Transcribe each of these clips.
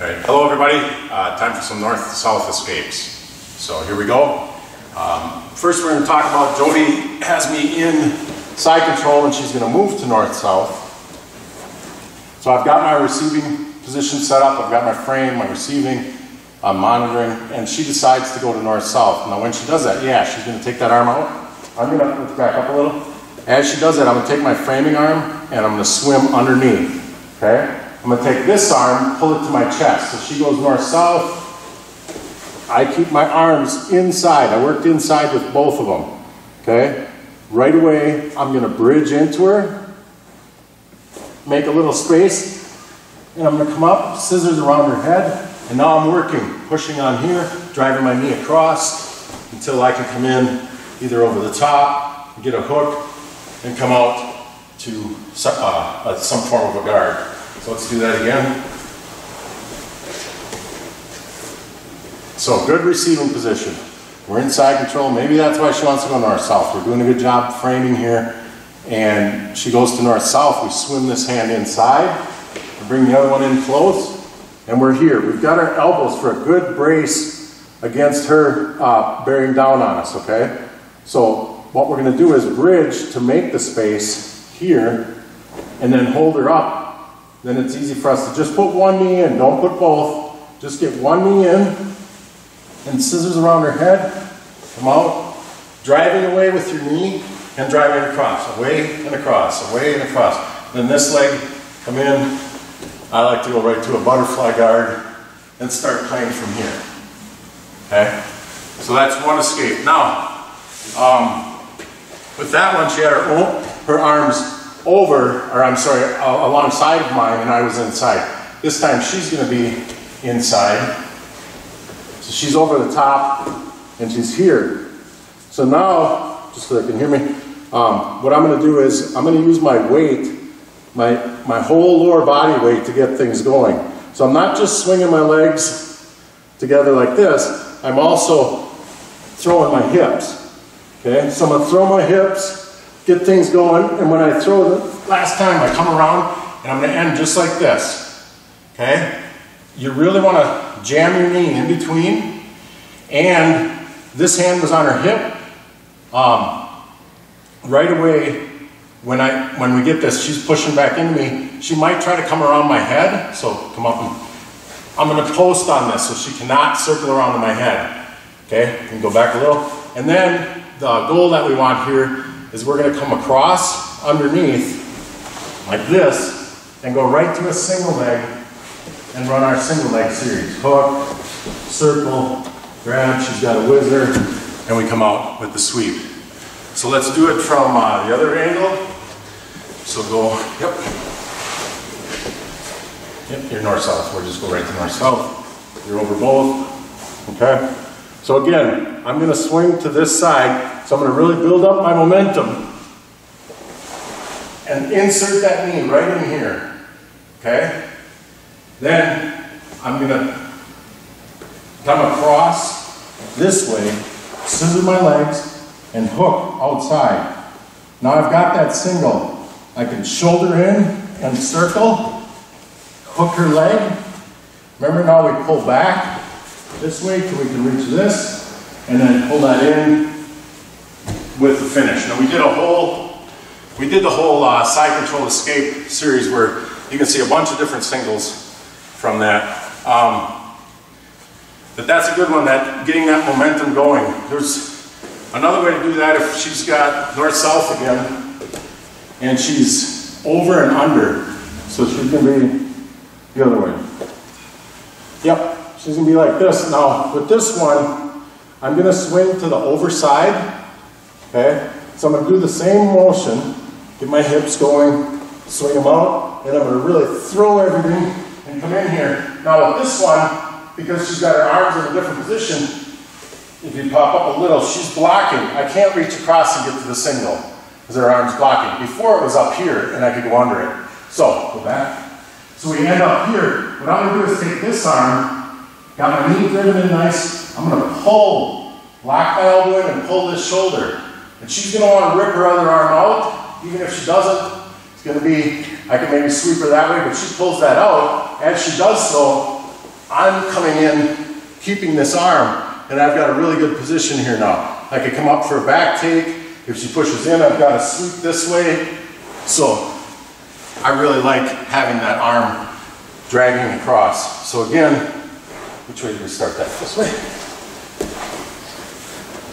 All right, hello everybody. Uh, time for some north-south escapes. So here we go. Um, first we're going to talk about Jody has me in side control and she's going to move to north-south. So I've got my receiving position set up, I've got my frame, my receiving, I'm monitoring, and she decides to go to north-south. Now when she does that, yeah, she's going to take that arm out. I'm going to, back up a little. As she does that, I'm going to take my framing arm and I'm going to swim underneath, okay? I'm going to take this arm, pull it to my chest. So she goes north-south. I keep my arms inside. I worked inside with both of them, okay? Right away, I'm going to bridge into her, make a little space, and I'm going to come up, scissors around her head, and now I'm working, pushing on here, driving my knee across until I can come in either over the top, get a hook, and come out to uh, some form of a guard. So let's do that again. So good receiving position. We're inside control. Maybe that's why she wants to go north-south. We're doing a good job framing here. And she goes to north-south. We swim this hand inside. We bring the other one in close. And we're here. We've got our elbows for a good brace against her uh, bearing down on us, okay? So what we're going to do is bridge to make the space here and then hold her up then it's easy for us to just put one knee in. Don't put both. Just get one knee in and scissors around her head. Come out. Driving away with your knee and driving across. Away and across. Away and across. Then this leg, come in. I like to go right to a butterfly guard and start playing from here. Okay? So that's one escape. Now, um, with that one, she had her, her arms over, or I'm sorry, alongside of mine and I was inside. This time she's going to be inside. So she's over the top and she's here. So now, just so they can hear me, um, what I'm going to do is I'm going to use my weight, my, my whole lower body weight to get things going. So I'm not just swinging my legs together like this, I'm also throwing my hips. Okay, so I'm going to throw my hips get things going. And when I throw the last time, I come around and I'm going to end just like this. Okay? You really want to jam your knee in between. And this hand was on her hip. Um, right away, when I when we get this, she's pushing back into me. She might try to come around my head. So come up and I'm going to post on this so she cannot circle around in my head. Okay? Can go back a little. And then the goal that we want here is we're going to come across underneath like this and go right to a single leg and run our single leg series. Hook, circle, grab, she's got a whizzer, and we come out with the sweep. So let's do it from uh, the other angle. So go, yep. Yep, you're north-south. We'll just go right to north-south. You're over both, okay? So again, I'm gonna swing to this side so I'm going to really build up my momentum and insert that knee right in here. Okay? Then I'm going to come across this way, scissor my legs, and hook outside. Now I've got that single. I can shoulder in and circle, hook her leg. Remember now we pull back this way till we can reach this, and then pull that in with the finish. Now we did a whole, we did the whole uh, side control escape series where you can see a bunch of different singles from that. Um, but that's a good one, that getting that momentum going. There's another way to do that if she's got north-south again, and she's over and under. So she's gonna be the other way. Yep, she's gonna be like this. Now, with this one, I'm gonna swing to the overside Okay? So I'm going to do the same motion, get my hips going, swing them out, and I'm going to really throw everything and come in here. Now with this one, because she's got her arms in a different position, if you pop up a little, she's blocking. I can't reach across and get to the single because her arm's blocking. Before it was up here and I could go under it. So, go back. So we end up here. What I'm going to do is take this arm, got my knee driven in nice, I'm going to pull, lock my elbow in and pull this shoulder. And she's going to want to rip her other arm out. Even if she doesn't, it's going to be, I can maybe sweep her that way, but she pulls that out. As she does so, I'm coming in, keeping this arm, and I've got a really good position here now. I could come up for a back take. If she pushes in, I've got to sweep this way. So I really like having that arm dragging across. So again, which way do we start that? This way.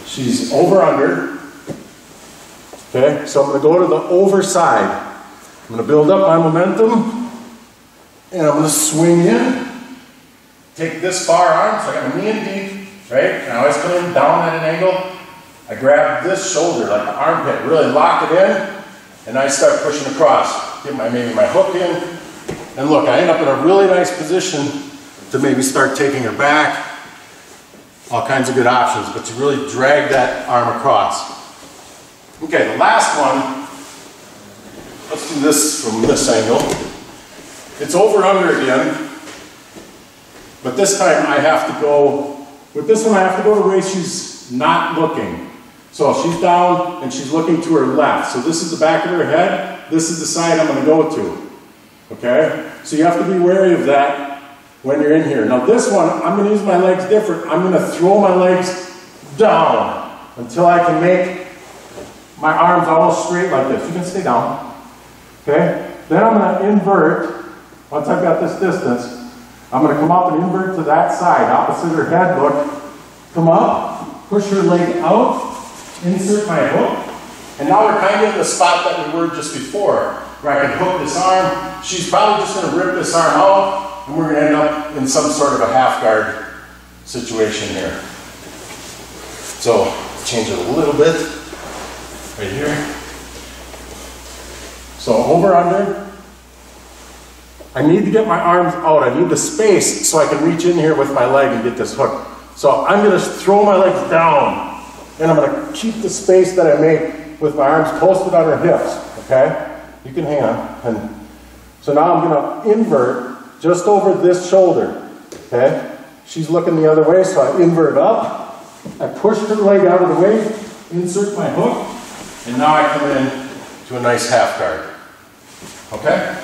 She's over under. Okay, so I'm gonna go to the over side. I'm gonna build up my momentum and I'm gonna swing in. Take this far arm, so I got my knee in deep, right? And I always come in down at an angle. I grab this shoulder, like the armpit, really lock it in, and I start pushing across. Get my maybe my hook in, and look, I end up in a really nice position to maybe start taking her back. All kinds of good options, but to really drag that arm across. Okay, the last one, let's do this from this angle. It's over under again, but this time I have to go, with this one I have to go to where she's not looking. So she's down and she's looking to her left. So this is the back of her head, this is the side I'm gonna go to. Okay? So you have to be wary of that when you're in here. Now this one, I'm going to use my legs different. I'm going to throw my legs down until I can make my arms almost straight like this. You can stay down. Okay? Then I'm going to invert. Once I've got this distance, I'm going to come up and invert to that side, opposite her head. Look. Come up, push her leg out, insert my hook, and now we're kind of in the spot that we were just before where I can hook this arm. She's probably just going to rip this arm out, and we're going to end up in some sort of a half guard situation here. So change it a little bit right here. So over under. I need to get my arms out. I need the space so I can reach in here with my leg and get this hook. So I'm going to throw my legs down, and I'm going to keep the space that I made with my arms posted on her hips. Okay. You can hang on. And so now I'm going to invert just over this shoulder. Okay? She's looking the other way, so I invert up. I push her leg out of the way, insert my hook, and now I come in to a nice half guard. Okay?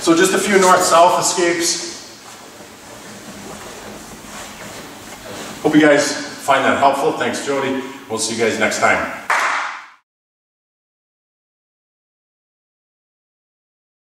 So just a few north-south escapes. Hope you guys find that helpful. Thanks, Jody. We'll see you guys next time.